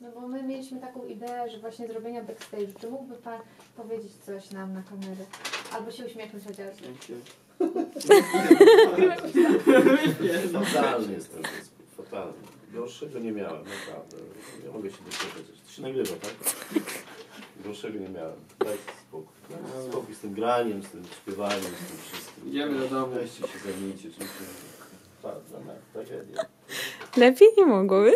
No bo my mieliśmy taką ideę, że właśnie zrobienia backstage. Czy mógłby Pan powiedzieć coś nam na kamerę? Albo się uśmiechnąć chociaż. Fatalny jest ten zespół, fatalny. Gorszego nie miałem, naprawdę. Nie mogę się doczekać. To się nagrywa, tak? Gorszego nie miałem. Dajcie spokój. Dajcie spokój z tym graniem, z tym śpiewaniem, z tym wszystkim. Idziemy do domu. Weźcie się zajmijcie czymś. Tak, dla tragedia. Lepiej nie mogłoby.